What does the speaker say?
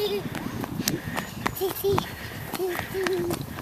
Titi. Titi.